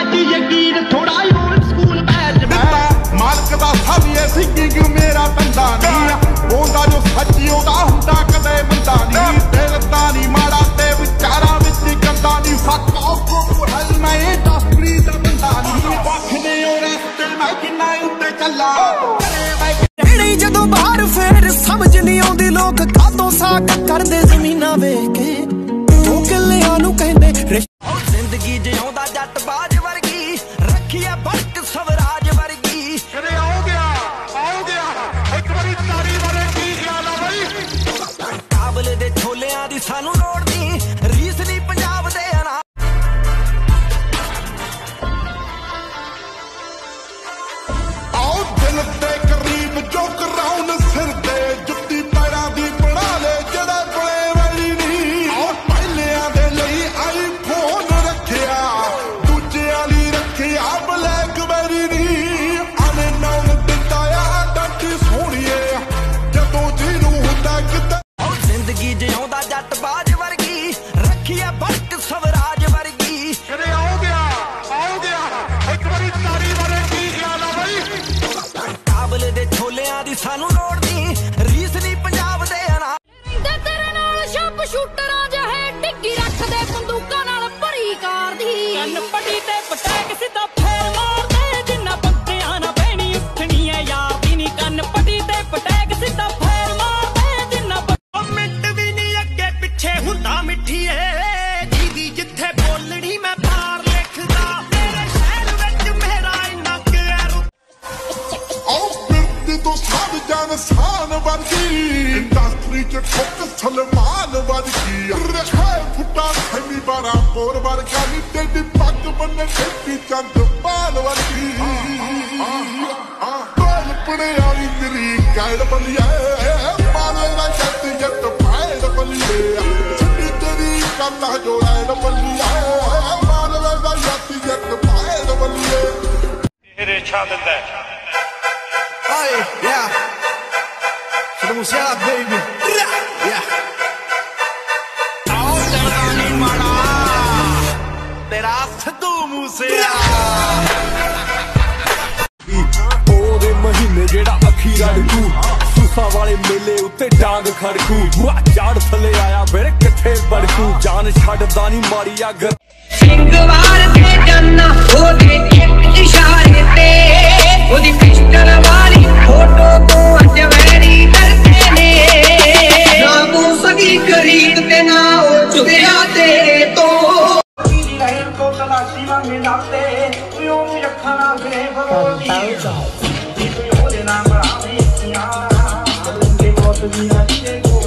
ਅੱਜ ਯਕੀਨ ਥੋੜਾ ਓਲਡ ਸਕੂਲ ਬੈਚ ਮੈਂ ਮਾਲਕ ਦਾ ਸਭ ਇਹ ਸਿੰਗਿੰਗ ਮੇਰਾ ਬੰਦਾ ਨਹੀਂ ਉਹਦਾ ਜੋ ਸੱਚੀ ਉਹਦਾ ਹੁੰਦਾ ਕਦੇ ਬੰਦਾ ਨਹੀਂ। ਦਿਲ ਤਾਂ ਨਹੀਂ ਮਾੜਾ ਤੇ ਵਿਚਾਰਾਂ ਵਿੱਚ ਗੰਦਾ ਨਹੀਂ। ਫੱਕ ਆਫ ਹਲ ਮੈਂ ਇੰਡਸਟਰੀ ਦਾ ਬੰਦਾ ਨਹੀਂ ਵੱਖਨੇ ਉਹ ਰਸਤੇ ਮੈਂ ਕਿੰਨਾ ਉੱਤੇ ਚੱਲਾ। ਜਿਹੜੀ ਜਦੋਂ ਬਾਹਰ ਫੇਰ ਸਮਝ ਨਹੀਂ ਆਉਂਦੀ। ਲੋਕ ਕਾਤੋਂ ਸਾਕ ਕਰਦੇ ਜ਼ਮੀਨਾਂ ਵੇਖ ਛੋਲਿਆਂ ਦੀ ਸਾਨੂੰ ਲੋੜ ਸਾਨ ਵਰਗੀ ਇੰਡਸਟਰੀ ਚ ਠੋਕ ਸਲਮਾਨ ਵਰਗੀ ਰਖਾਏ ਫੁੱਟਾ ਥੈਲੀ ਬਾਰਾ ਪੋਰ ਵਰਗਾ ਨੀ ਟੇਡੀ ਪੱਗ ਬੰਨੇ ਠੇਪੀ ਚੰਦ ਪਾਲ ਵਰਗੀ ਬਾਲ ਪੜੇ ਆਈ ਤੇਰੀ ਗਾਇਡ ਬਲੀਏ ਮਾਰੇ ਨਾ ਜੱਟ ਜੱਟ ਫਾਇਦ ਬਲੀਏ ਛੱਡੀ ਤੇਰੀ ਕੰਨਾ ਜੋੜਾ ਬਲੀਏ ਮਾਰੇ ਨਾ ਜੱਟ ਜੱਟ ਫਾਇਦ ਬਲੀਏ Hey, yeah. Sono musiala, baby. Yeah. ਆਓ ਡਰਦਾ ਨਹੀਂ ਮਾੜਾ ਤੇਰਾ ਸਿੱਧੂ ਮੂਸੇਆ ਉਹਦੇ ਮਹੀਨੇ ਜਿਹੜਾ ਅੱਖੀ ਰੜਕੂ ਸੂਸਾ ਵਾਲੇ ਮੇਲੇ ਉੱਤੇ ਡਾਂਗ ਖੜਕੂ ਬੁਆ ਝਾੜ ਥੱਲੇ ਆਇਆ ਫਿਰ ਕਿੱਥੇ ਬੜਕੂ ਜਾਨ ਛੱਡਦਾ ਨਹੀਂ ਮਾਰੀ ਅੱਗ ਸਿੰਗਵਾਰ ਤੇ ਜਾਨਾ ਉਹਦੇ ਇੱਕ ਇਸ਼ਾਰੇ ਤੇ ਉਹਦੀ ਤੇ ਬਹੁਤ ਵੀ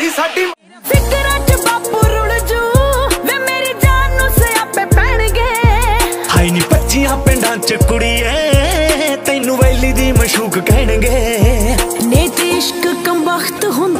ਕਰਾਰੀ ਸਾਡੀ ਫਿਕਰਾਂ 'ਚ ਬਾਪੂ ਰੁੜ ਜੂ। ਵੇ ਮੇਰੀ ਜਾਨ ਨੂੰ ਸਿਆਪੇ ਪੈਣਗੇ। ਹਾਈ ਨੀ ਪੱਚੀਆਂ ਪਿੰਡਾਂ ਚ ਕੁੜੀਏ ਤੈਨੂੰ ਵੈਲੀ ਦੀ ਮਸ਼ੂਕ ਕਹਿਣਗੇ। ਨੇ ਤੇ ਇਸ਼ਕ ਕੰਬਖਤ ਹੁੰਦਾ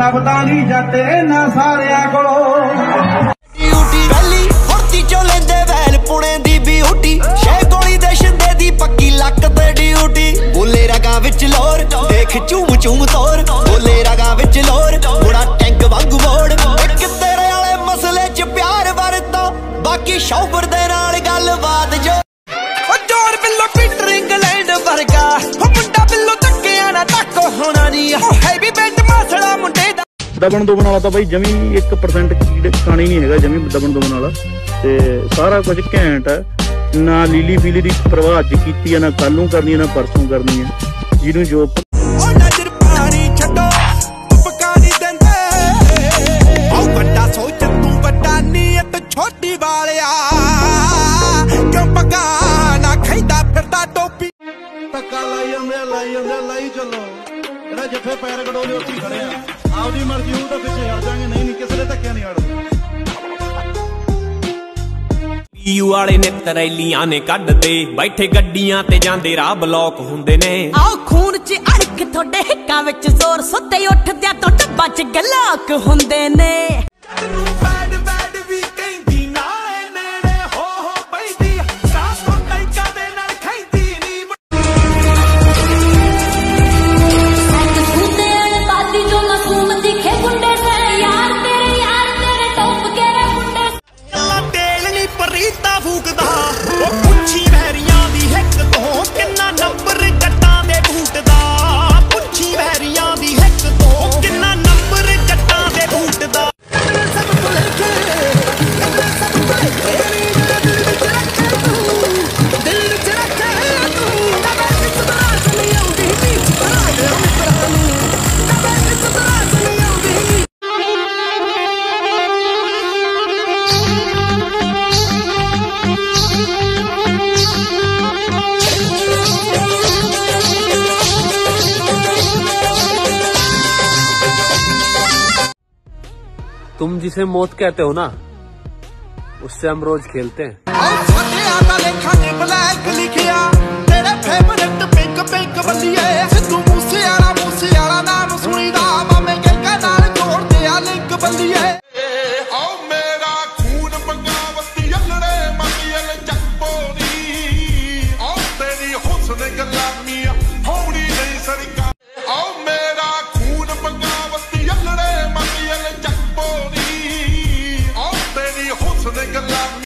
ਕੱਟੇ ਨਾ ਸਾਰਿਆਂ ਕੋਲੋਂ। ਡਿਊਟੀ ਪਹਿਲੀ ਫੁਰਤੀ ਚੋਂ ਲੈਂਦੇ ਵੈਲ, ਪੁਣੇ ਦੀ ਬਿਊਟੀ ਸ਼ੇ ਗੋਲੀ ਦੇ ਸ਼ਿੰਦੇ ਦੀ ਪੱਕੀ ਲੱਕ ਤੇ ਡਿਊਟੀ। ਬੋਲੇ ਰਗਾ ਵਿੱਚ ਲੋਰ, ਦੇਖ ਚੂਮ ਚੂਮ ਤੋਰ। ਬੋਲੇ ਰਗਾ ਵਿੱਚ ਲੋਰ, ਬੁੜਾ ਟੈਂਕ ਵਾਂਗੂ ਮੋੜ। ਇੱਕ ਤੇਰੇ ਵਾਲੇ ਮਸਲੇ 'ਚ ਪਿਆਰ ਵਰਤਾ, ਬਾਕੀ ਸ਼ੌਬਰ ਦਬਣ ਦੁਬਣ ਵਾਲਾ ਤਾਂ ਬਾਈ ਜਮੀ 1% ਕੀੜੇ ਕਾਣੀ ਨਹੀਂ ਹੈਗਾ ਜਮੀ ਦਬਣ ਦੁਬਣ ਵਾਲਾ। ਤੇ ਸਾਰਾ ਕੁਝ ਘੈਂਟ ਹੈ ਨਾ ਲੀਲੀ ਫੀਲੀ ਦੀ ਪ੍ਰਵਾਹ ਅੱਜ ਕੀਤੀ ਆ ਨਾ ਕੱਲ ਨੂੰ ਕਰਨੀ ਆ ਨਾ ਪਰਸੋਂ ਕਰਨੀ ਆ। ਜਿਹਨੂੰ ਜੋ ਓ ਨਜ਼ਰ ਪਾਣੀ ਛੱਡੋ ਪਕਾ ਨਹੀਂ ਦਿੰਦੇ। ਓ ਵੱਡਾ ਸੋਚ ਤੂੰ ਵੱਡਾ ਨੀਅਤ ਛੋਟੀ ਵਾਲਿਆ। ਕਿਉਂ ਪਕਾ ਨਾ ਖੈਂਦਾ ਫਿਰਦਾ ਟੋਪੀ? ਧੱਕਾ ਲਾਈ ਜਾਂਦੇ ਲਾਈ ਜਾਂਦੇ ਲਾਈ ਚੱਲੋ। ਜਿਹੜਾ ਜਿੱਥੇ ਪੈਰ ਕਢੋਲੇ ਉੱਥੇ ਹੀ ਖੜੇ ਆ। ਆਪਦੀ ਮਰਜ਼ੀ ਹੋਊ ਤਾਂ ਪਿੱਛੇ ਹਟ ਜਾਾਂਗੇ ਨਹੀਂ ਨਹੀਂ ਕਿਸੇ ਦੇ ਧੱਕਿਆਂ ਨਹੀਂ ਹਟਦੇ। ਯੂ ਵਾਲੇ ਨਿੱਤ ਰੈਲੀਆਂ ਨੇ ਕੱਢਦੇ ਬੈਠੇ ਗੱਡੀਆਂ ਤੇ ਜਾਂਦੇ ਰਾਹ ਬਲੌਕ ਹੁੰਦੇ ਨੇ। ਆਓ ਖੂਨ ਚ ਅੜਕ ਤੁਹਾਡੇ ਹਿੱਕਾਂ ਵਿੱਚ ਜ਼ੋਰ ਸੁੱਤੇ ਉੱਠਦਿਆਂ ਤੋਂ ਡੱਬਾ ਚ ਗਲਾਕ ਹੁੰਦੇ ਨੇ। तुम जिसे मौत कहते हो ना उससे हम रोज खेलते हैं तेरे फेवरेट पिंक पिंक बलिए